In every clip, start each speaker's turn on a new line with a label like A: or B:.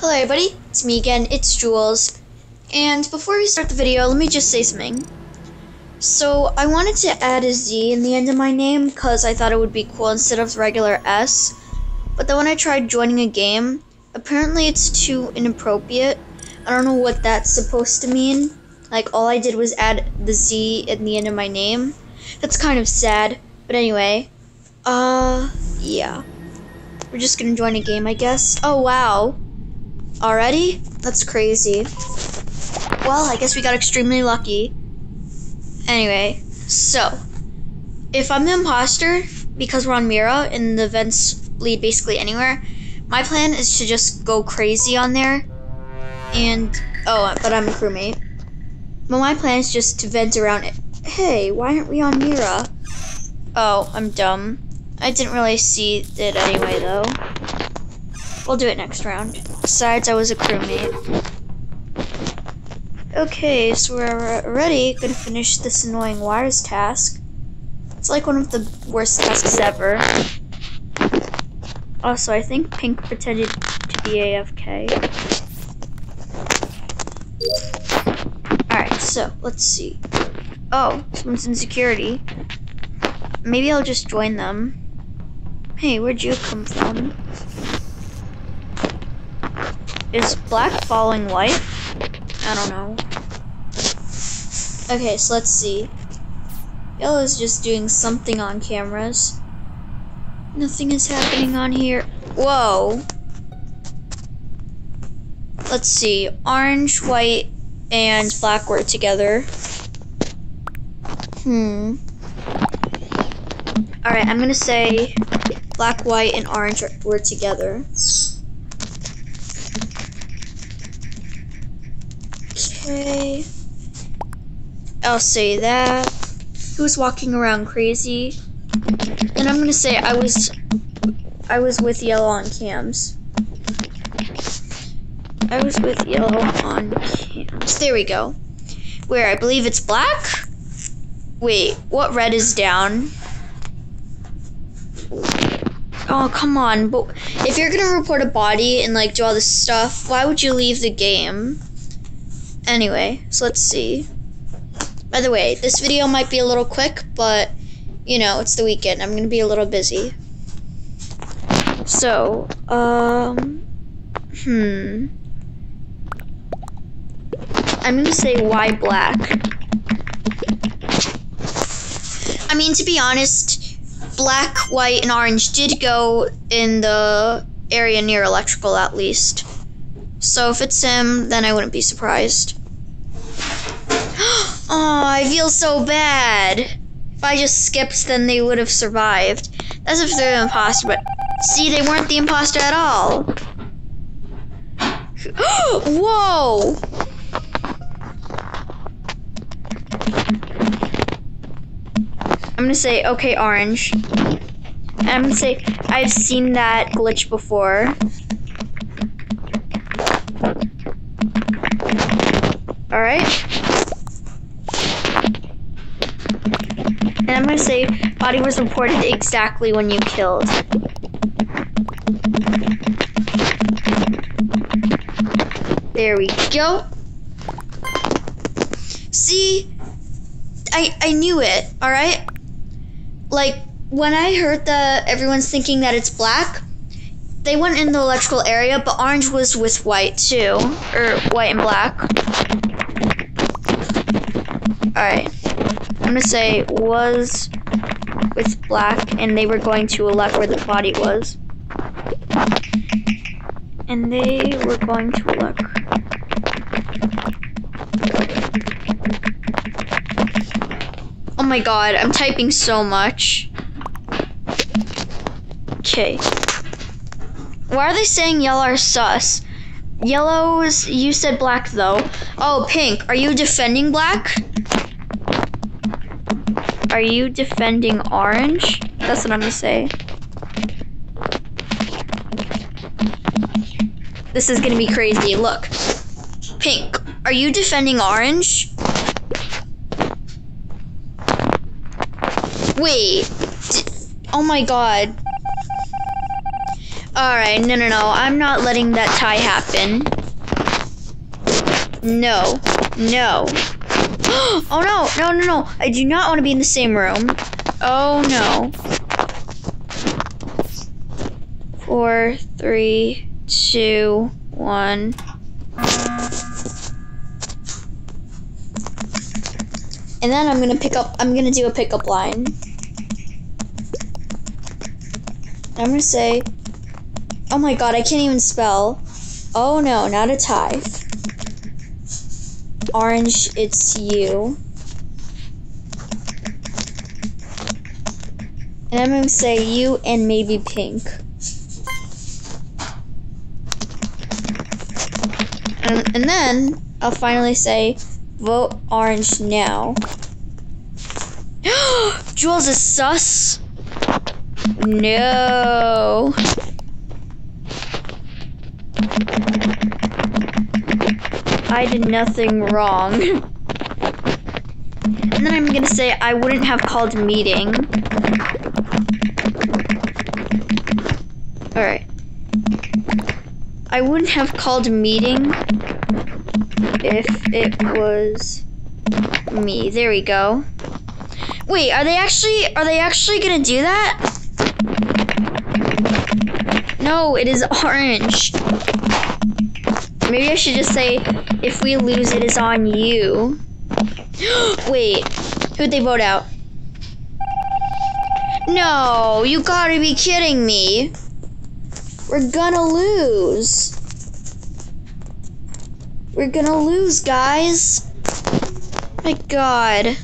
A: Hello everybody, it's me again, it's Jules. And before we start the video, let me just say something. So, I wanted to add a Z in the end of my name because I thought it would be cool instead of the regular S. But then when I tried joining a game, apparently it's too inappropriate. I don't know what that's supposed to mean. Like, all I did was add the Z in the end of my name. That's kind of sad. But anyway, uh, yeah. We're just gonna join a game, I guess. Oh, wow. Already? That's crazy. Well, I guess we got extremely lucky. Anyway, so if I'm the imposter, because we're on Mira and the vents lead basically anywhere, my plan is to just go crazy on there. And oh, but I'm a crewmate. But my plan is just to vent around it. Hey, why aren't we on Mira? Oh, I'm dumb. I didn't really see it anyway, though. We'll do it next round. Besides, I was a crewmate. Okay, so we're already gonna finish this annoying wires task. It's like one of the worst tasks ever. Also, I think Pink pretended to be AFK. Alright, so, let's see. Oh, someone's in security. Maybe I'll just join them. Hey, where'd you come from? Is black following white? I don't know. Okay, so let's see. Yellow's just doing something on cameras. Nothing is happening on here. Whoa. Let's see. Orange, white, and black were together. Hmm. Alright, I'm gonna say black, white, and orange were together. Okay. I'll say that. Who's walking around crazy? And I'm gonna say I was I was with yellow on cams. I was with yellow on cams. There we go. Where I believe it's black? Wait, what red is down? Oh, come on. But if you're gonna report a body and like do all this stuff, why would you leave the game? Anyway, so let's see. By the way, this video might be a little quick, but you know, it's the weekend. I'm gonna be a little busy. So, um, hmm. I'm gonna say why black. I mean, to be honest, black, white, and orange did go in the area near electrical at least. So if it's him, then I wouldn't be surprised. Oh, I feel so bad. If I just skipped, then they would have survived. That's if they're the imposter, but see, they weren't the imposter at all. Whoa! I'm gonna say, okay, orange. And I'm gonna say, I've seen that glitch before. Alright. And I'm gonna say body was reported exactly when you killed. There we go. See, I I knew it. All right. Like when I heard that everyone's thinking that it's black, they went in the electrical area, but orange was with white too, or white and black. All right. I'm gonna say was with black, and they were going to elect where the body was. And they were going to elect. Oh my god, I'm typing so much. Okay. Why are they saying yellow are sus? Yellows, you said black though. Oh, pink, are you defending black? Are you defending orange? That's what I'm gonna say. This is gonna be crazy. Look. Pink, are you defending orange? Wait. Oh my god. Alright, no, no, no. I'm not letting that tie happen. No. No. oh, no. No, no, no. I do not want to be in the same room. Oh, no. Four, three, two, one. And then I'm gonna pick up, I'm gonna do a pickup line. I'm gonna say, oh my god, I can't even spell. Oh no, not a tie. Orange, it's you. And I'm gonna say you and maybe pink. And, and then I'll finally say vote orange now. Jules is sus. No. I did nothing wrong. and then I'm gonna say I wouldn't have called a meeting. Alright. I wouldn't have called a meeting if it was me. There we go. Wait, are they actually are they actually gonna do that? No, it is orange. Maybe I should just say, if we lose, it is on you. Wait, who'd they vote out? No, you gotta be kidding me. We're gonna lose. We're gonna lose, guys. My god.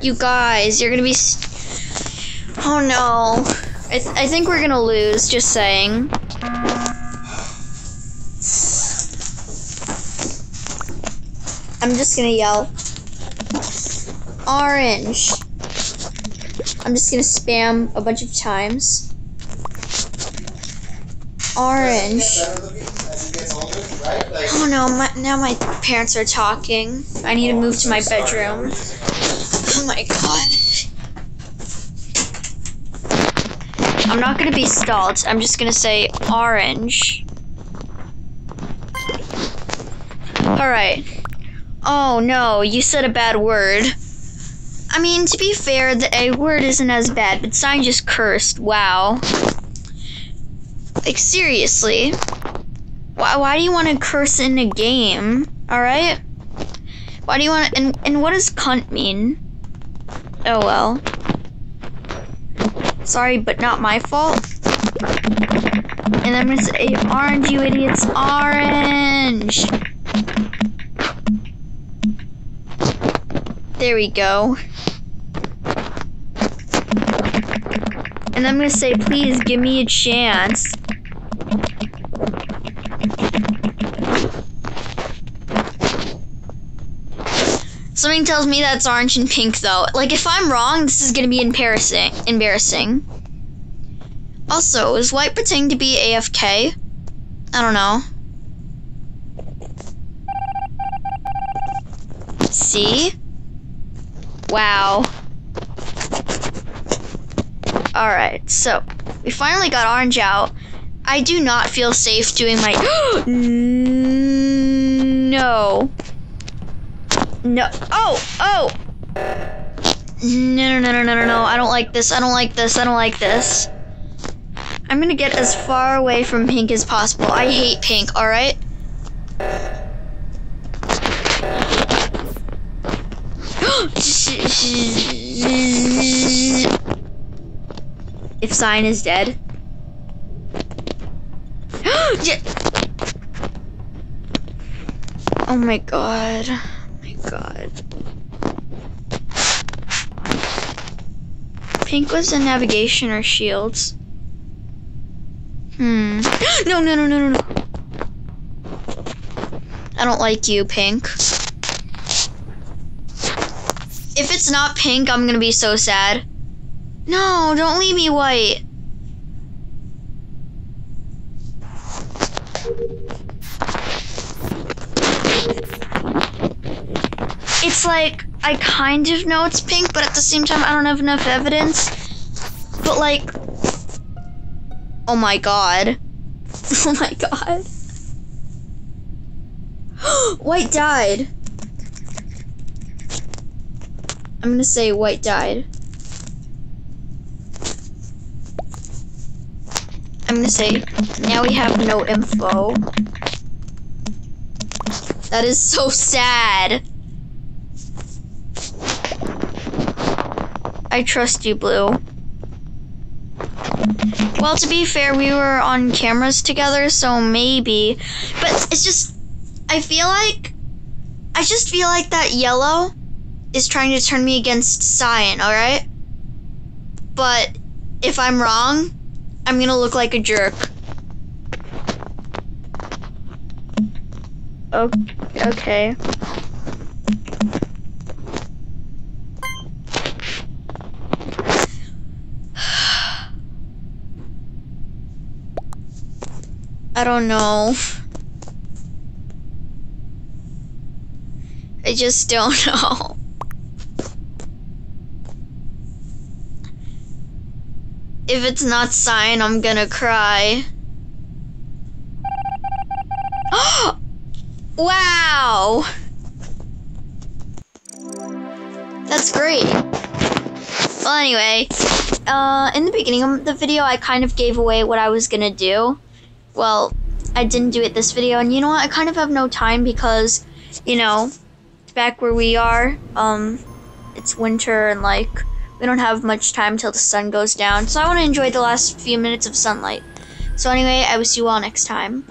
A: You guys, you're gonna be. oh no. I, th I think we're gonna lose, just saying. I'm just gonna yell. Orange. I'm just gonna spam a bunch of times. Orange. Oh no, my, now my parents are talking. I need to move to my bedroom. Oh my god. I'm not gonna be stalled. I'm just gonna say orange. Alright. Oh no, you said a bad word. I mean, to be fair, the A word isn't as bad, but Cyan just cursed. Wow. Like, seriously. Why, why do you want to curse in a game? Alright? Why do you want to. And, and what does cunt mean? Oh well. Sorry, but not my fault. And I'm gonna say, orange, you idiots, orange! There we go. And I'm gonna say, please give me a chance. Something tells me that's orange and pink though. Like if I'm wrong, this is gonna be embarrassing. Embarrassing. Also, is white pretending to be AFK? I don't know. See? Wow. Alright, so we finally got orange out. I do not feel safe doing my. no. No. Oh, oh. No, no, no, no, no, no, no. I don't like this. I don't like this. I don't like this. I'm gonna get as far away from pink as possible. I hate pink, alright? If Cyan is dead. oh my god. Oh my god. Pink was in navigation or shields. Hmm. No, no, no, no, no, no. I don't like you, Pink. If it's not pink, I'm gonna be so sad. No, don't leave me white. It's like, I kind of know it's pink, but at the same time, I don't have enough evidence. But like, oh my god. Oh my god. White died. I'm gonna say White died. I'm gonna say now we have no info. That is so sad. I trust you, Blue. Well, to be fair, we were on cameras together, so maybe. But it's just, I feel like, I just feel like that yellow is trying to turn me against Cyan, alright? But if I'm wrong, I'm gonna look like a jerk. Okay. I don't know. I just don't know. If it's not Cyan, I'm gonna cry. wow! That's great. Well, anyway, uh, in the beginning of the video, I kind of gave away what I was gonna do. Well, I didn't do it this video, and you know what? I kind of have no time because, you know, back where we are, um, it's winter and like we don't have much time till the sun goes down. So I want to enjoy the last few minutes of sunlight. So anyway, I will see you all next time.